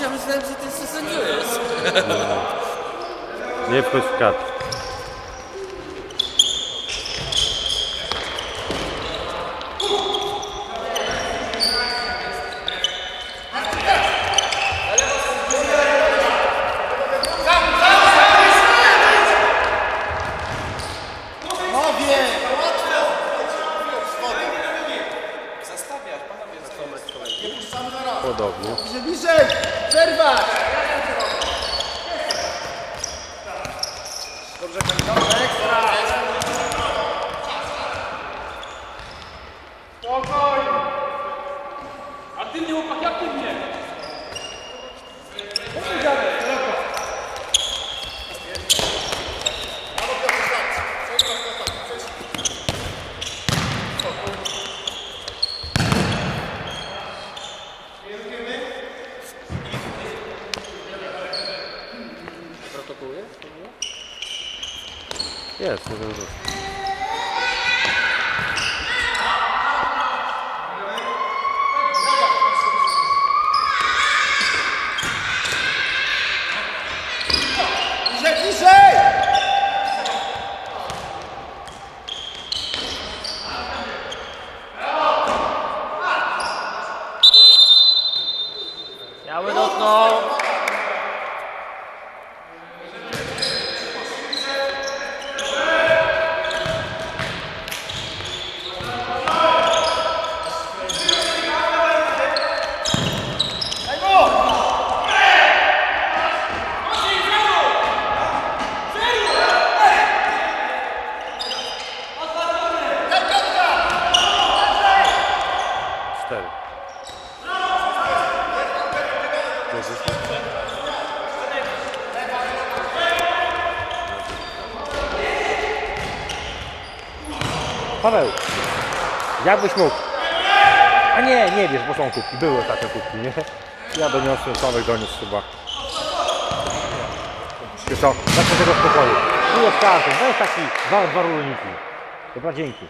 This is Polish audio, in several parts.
myślałem, że ty. Nie wchodź w kat. Extra! やそれこそ jakbyś mógł? A nie, nie wiesz, bo są kubki. Były takie kubki, nie? Ja doniosłem, Sławek doniósł chyba. Wiesz co, zacznę tego spokoju. Tu jest karton, to jest taki dwa rulniki. Dobra, dzięki.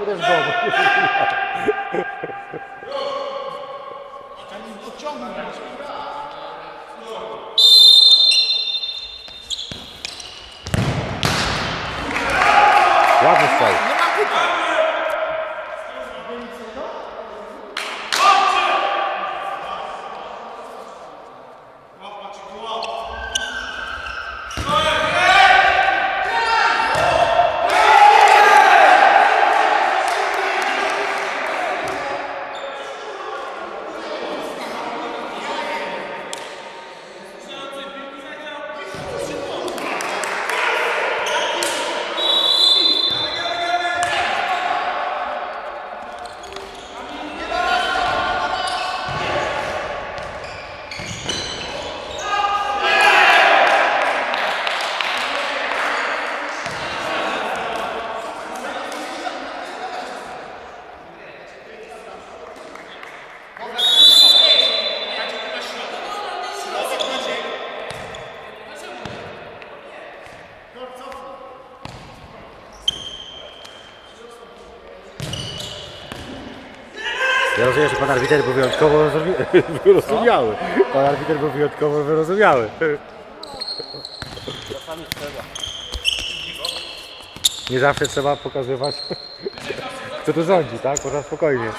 sobre as. Rozumiem, że pan arbiter był wyjątkowo wyrozumiały. Pan arbiter był wyjątkowo wyrozumiały. Nie zawsze trzeba pokazywać, kto tu rządzi, tak? Można spokojnie.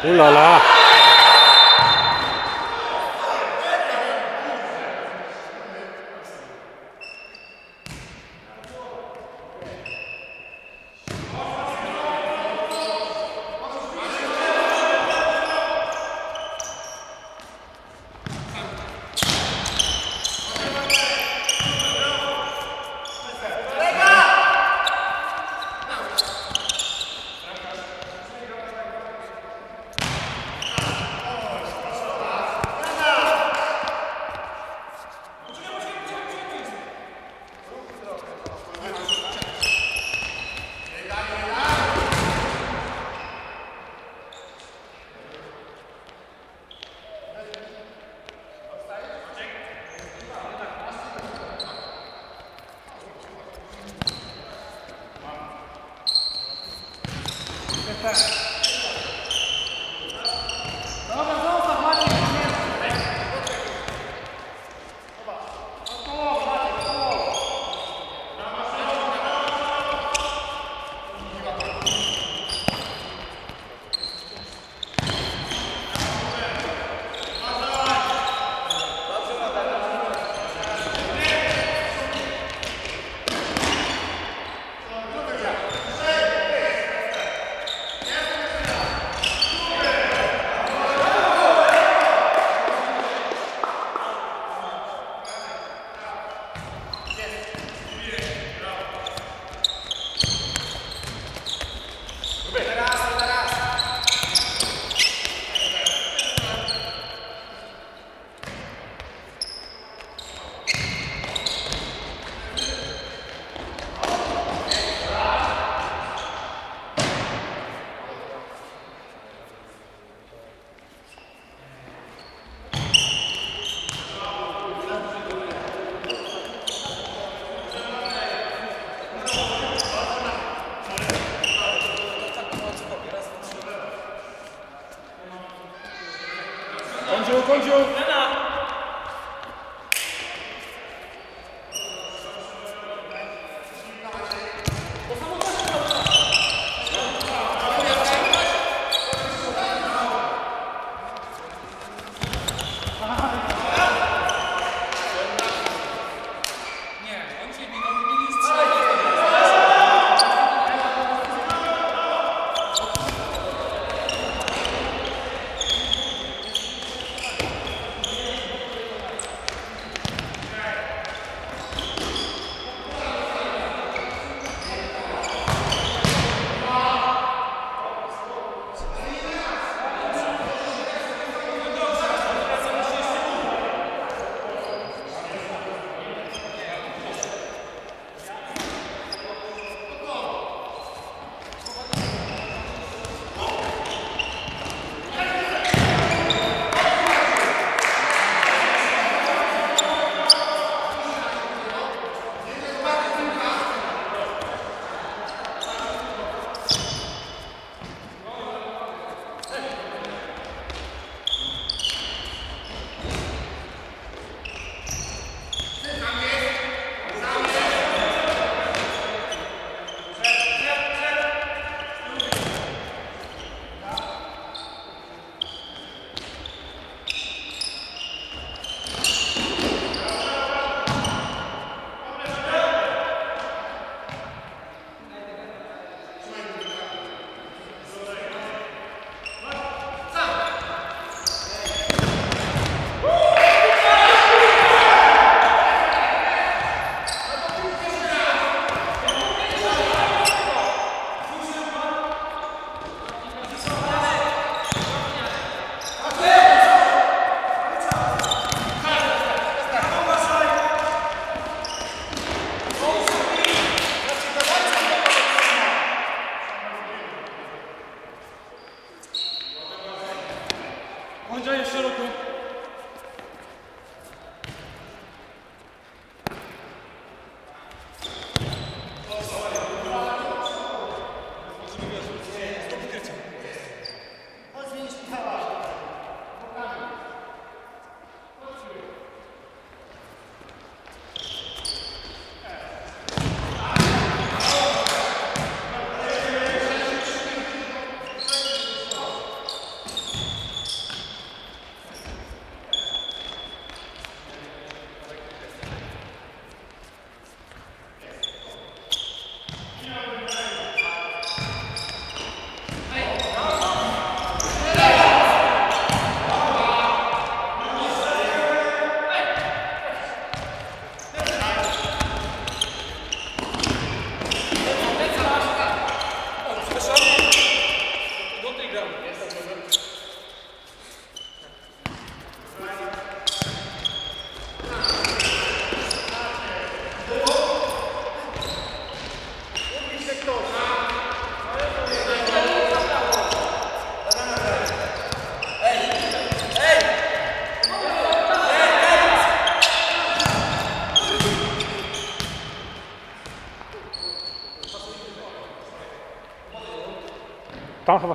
你老了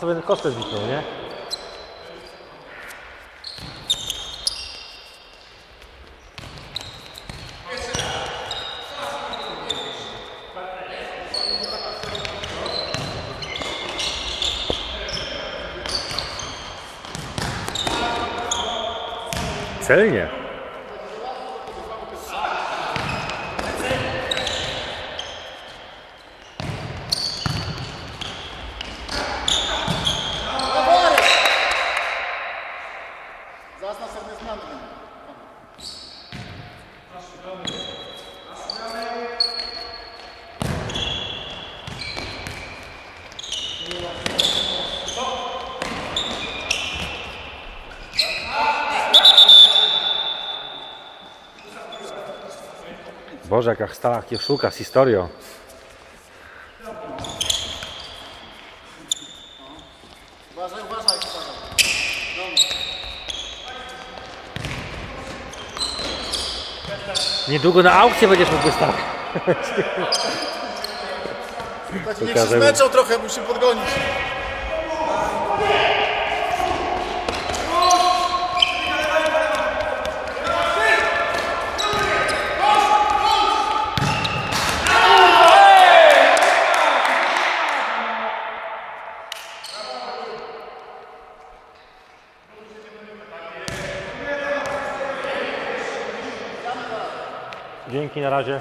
sobie ten kostę zniknął, nie? Celnie. Boże, jaka stała kieszuka z historią. Uważaj, uważaj. Niedługo na aukcję będziesz mógł wystawić. Niech się Pokażemy. zmęczą trochę, musi podgonić. Dzięki, na razie.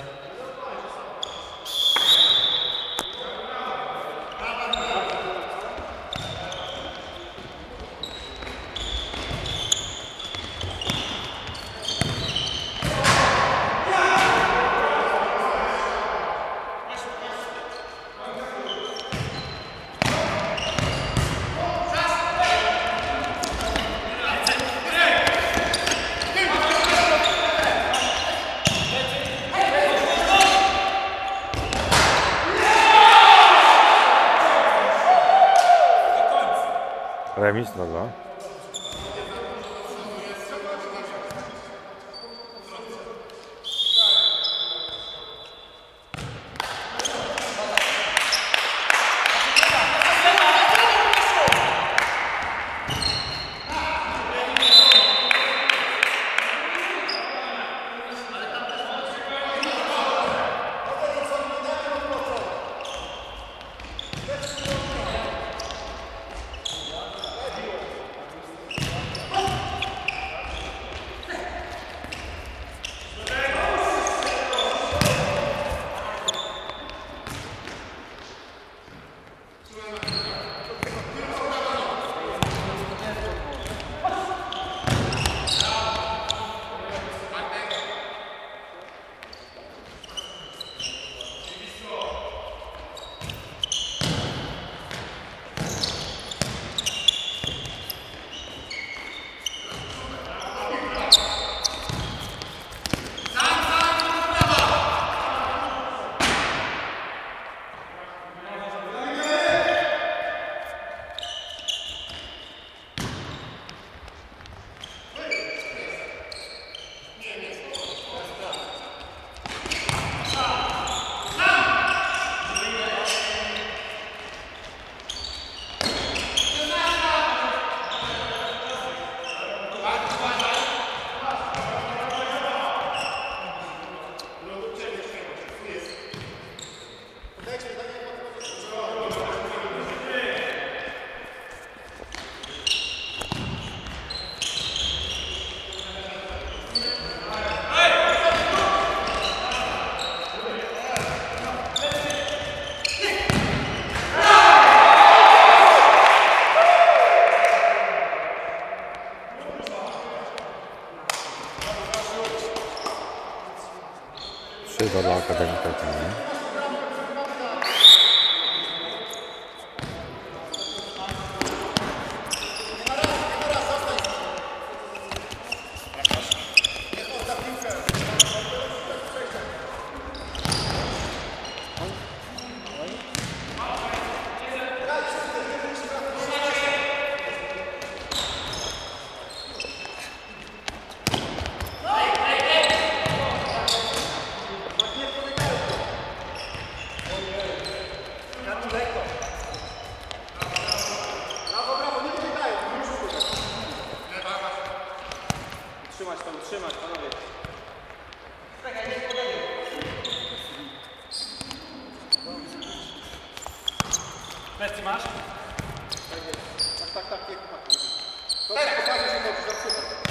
बाबा का बंद कर देंगे zatrzymać, panowie. Czekaj, nie podejdę. Plecy masz? Tak jest. Tak, tak, tak, nie chłopak. To jest chłopak, że dobrze, super.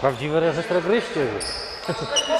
Prawdziwy reżyser gryźcie już.